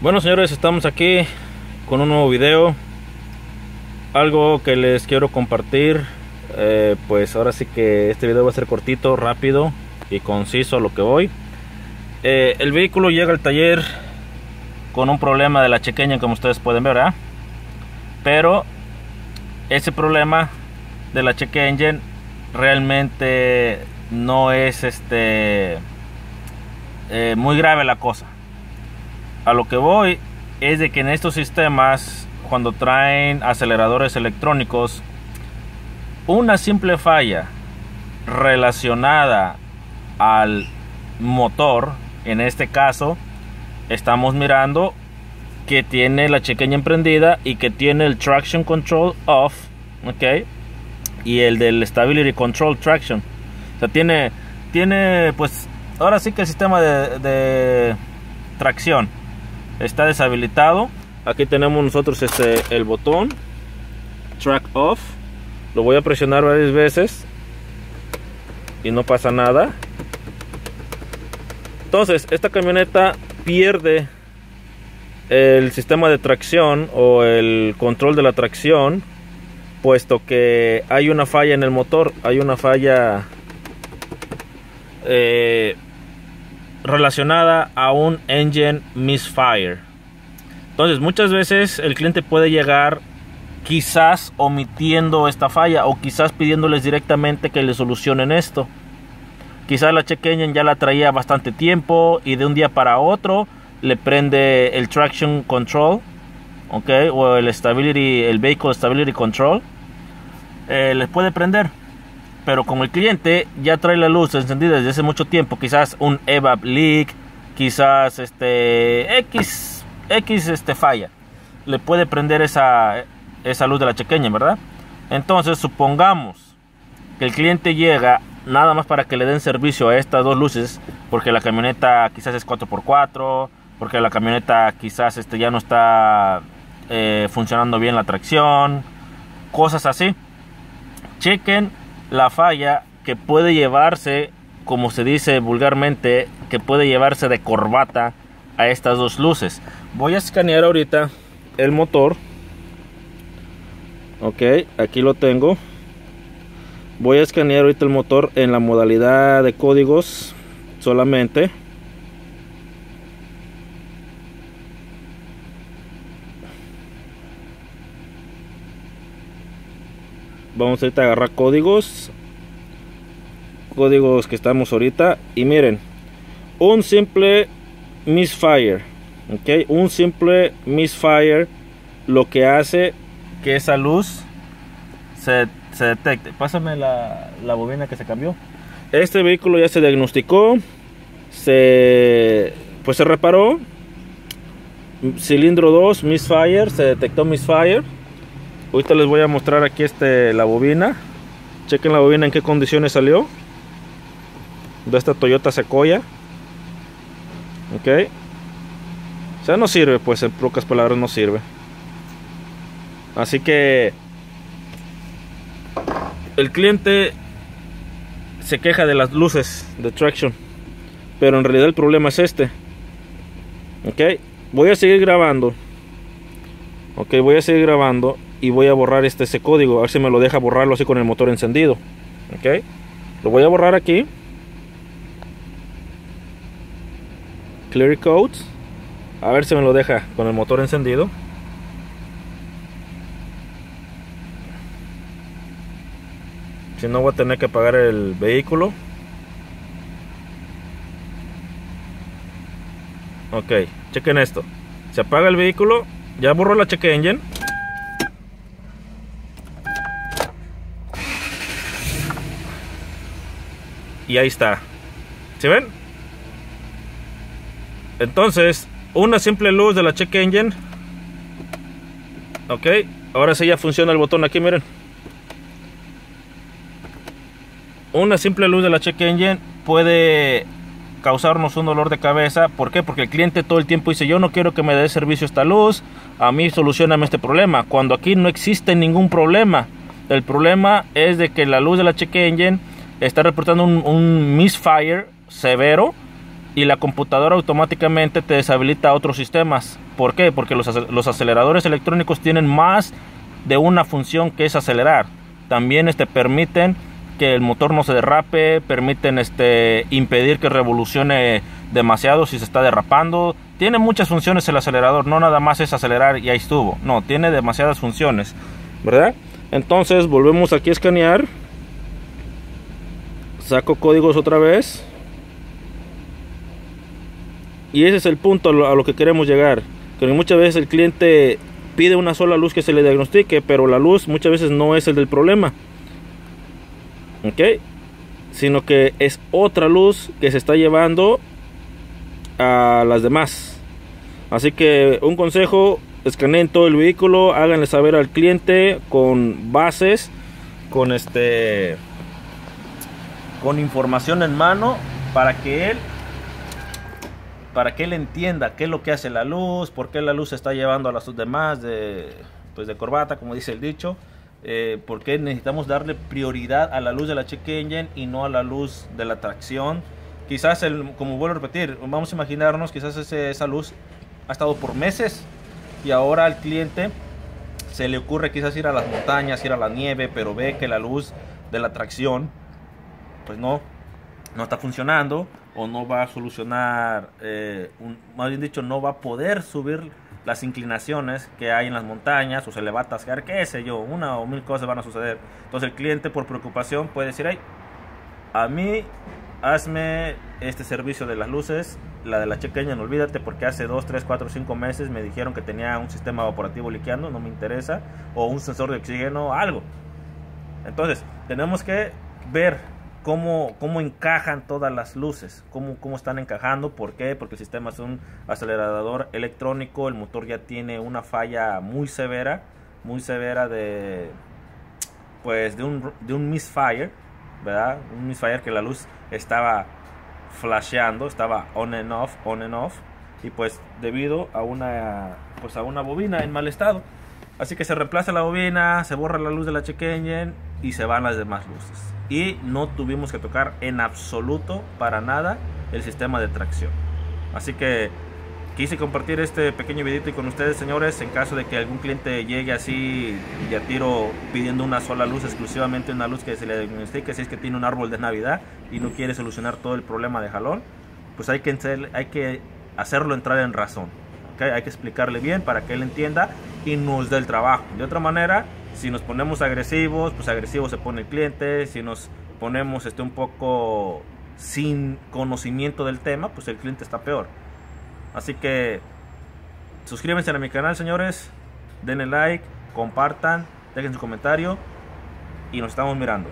Bueno señores, estamos aquí con un nuevo video. Algo que les quiero compartir. Eh, pues ahora sí que este video va a ser cortito, rápido y conciso a lo que voy. Eh, el vehículo llega al taller con un problema de la chequeña como ustedes pueden ver. Pero ese problema de la check engine realmente no es este eh, muy grave la cosa a lo que voy es de que en estos sistemas cuando traen aceleradores electrónicos una simple falla relacionada al motor en este caso estamos mirando que tiene la chequeña emprendida y que tiene el traction control off ok y el del stability control traction. O sea tiene tiene pues ahora sí que el sistema de tracción está deshabilitado. Aquí tenemos nosotros este el botón. Track off. Lo voy a presionar varias veces. Y no pasa nada. Entonces esta camioneta pierde el sistema de tracción o el control de la tracción puesto que hay una falla en el motor. Hay una falla eh, relacionada a un engine misfire. Entonces, muchas veces el cliente puede llegar quizás omitiendo esta falla o quizás pidiéndoles directamente que le solucionen esto. Quizás la check engine ya la traía bastante tiempo y de un día para otro le prende el traction control, ok, o el stability, el vehicle stability control, eh, les puede prender pero como el cliente ya trae la luz encendida desde hace mucho tiempo, quizás un evap leak, quizás este X X este falla, le puede prender esa esa luz de la chequeña, ¿verdad? Entonces, supongamos que el cliente llega nada más para que le den servicio a estas dos luces, porque la camioneta quizás es 4x4, porque la camioneta quizás este ya no está eh, funcionando bien la tracción, cosas así. Chequen la falla que puede llevarse, como se dice vulgarmente, que puede llevarse de corbata a estas dos luces. Voy a escanear ahorita el motor. Ok, aquí lo tengo. Voy a escanear ahorita el motor en la modalidad de códigos solamente. Vamos a a agarrar códigos. Códigos que estamos ahorita. Y miren un simple misfire ok un simple misfire lo que hace que esa luz se, se detecte. Pásame la, la bobina que se cambió. Este vehículo ya se diagnosticó se pues se reparó. Cilindro 2 misfire se detectó misfire ahorita les voy a mostrar aquí este la bobina. Chequen la bobina en qué condiciones salió. De esta Toyota Sequoia. Ok. O sea no sirve pues en pocas palabras no sirve. Así que el cliente se queja de las luces de traction pero en realidad el problema es este. Ok. Voy a seguir grabando. Ok voy a seguir grabando y voy a borrar este ese código a ver si me lo deja borrarlo así con el motor encendido ok lo voy a borrar aquí. Clear codes. A ver si me lo deja con el motor encendido. Si no voy a tener que apagar el vehículo. Ok chequen esto. Se apaga el vehículo. Ya borró la check engine y ahí está. ¿Se ven? Entonces, una simple luz de la check engine. Ok, ahora sí ya funciona el botón aquí, miren. Una simple luz de la check engine puede causarnos un dolor de cabeza. ¿Por qué? Porque el cliente todo el tiempo dice, yo no quiero que me dé servicio esta luz, a mí solucioname este problema. Cuando aquí no existe ningún problema. El problema es de que la luz de la check engine está reportando un, misfire severo y la computadora automáticamente te deshabilita otros sistemas. ¿Por qué? Porque los, aceleradores electrónicos tienen más de una función que es acelerar. También este, permiten que el motor no se derrape, permiten este, impedir que revolucione demasiado si se está derrapando. Tiene muchas funciones el acelerador, no nada más es acelerar y ahí estuvo. No, tiene demasiadas funciones, ¿verdad? Entonces volvemos aquí a escanear. Saco códigos otra vez. Y ese es el punto a lo que queremos llegar. Que muchas veces el cliente pide una sola luz que se le diagnostique, pero la luz muchas veces no es el del problema. ¿Ok? Sino que es otra luz que se está llevando a las demás. Así que un consejo, escaneen todo el vehículo, háganle saber al cliente con bases, con este con información en mano para que él para que él entienda qué es lo que hace la luz, por qué la luz está llevando a las demás de pues de corbata, como dice el dicho. Eh, por qué necesitamos darle prioridad a la luz de la check engine y no a la luz de la tracción Quizás, el, como vuelvo a repetir, vamos a imaginarnos, quizás esa luz ha estado por meses y ahora al cliente se le ocurre quizás ir a las montañas, ir a la nieve, pero ve que la luz de la tracción, pues no, no está funcionando o no va a solucionar, eh, más bien dicho, no va a poder subir las inclinaciones que hay en las montañas o se le va a atascar, qué sé yo, una o mil cosas van a suceder. Entonces el cliente por preocupación puede decir, ay, a mí hazme este servicio de las luces, la de la check engine, olvídate porque hace 2, 3, 4, 5 meses me dijeron que tenía un sistema evaporativo liqueando, no me interesa, o un sensor de oxígeno, algo. Entonces, tenemos que ver cómo, cómo encajan todas las luces, cómo, cómo están encajando, ¿por qué? Porque el sistema es un acelerador electrónico, el motor ya tiene una falla muy severa, muy severa de, pues, de un, de un misfire, ¿verdad? Un misfire que la luz estaba flasheando, estaba on and off, on and off, y pues debido a una, pues a una bobina en mal estado. Así que se reemplaza la bobina, se borra la luz de la check engine y se van las demás luces. Y no tuvimos que tocar en absoluto para nada el sistema de tracción. Así que quise compartir este pequeño videito con ustedes señores en caso de que algún cliente llegue así de a tiro pidiendo una sola luz exclusivamente una luz que se le diagnostique si es que tiene un árbol de navidad y no quiere solucionar todo el problema de jalón pues hay que, hay que hacerlo entrar en razón hay que explicarle bien para que él entienda y nos dé el trabajo de otra manera si nos ponemos agresivos pues agresivo se pone el cliente si nos ponemos este un poco sin conocimiento del tema pues el cliente está peor Así que suscríbanse a mi canal, señores. Denle like, compartan, dejen su comentario y nos estamos mirando.